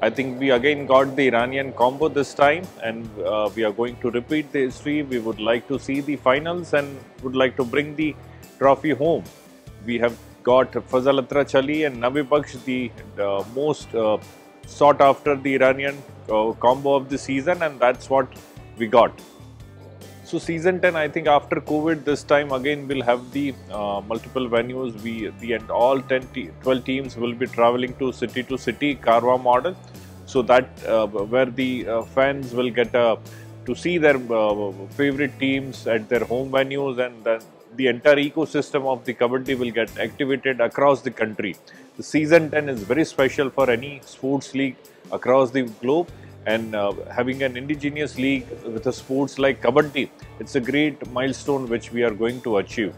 I think we again got the Iranian combo this time, and uh, we are going to repeat the history. We would like to see the finals and would like to bring the trophy home. We have got Fazel Atrachali and Nabibakhsh, the, the most uh, sought after the Iranian uh, combo of the season, and that's what we got. So season 10, I think after COVID, this time again we'll have the uh, multiple venues. We the and all 10 te 12 teams will be traveling to city to city Carvaan model, so that uh, where the uh, fans will get uh, to see their favorite teams at their home venues, and then the entire ecosystem of the kabaddi will get activated across the country. The season 10 is very special for any sports league across the globe and uh, having an indigenous league with a sports like kabaddi it's a great milestone which we are going to achieve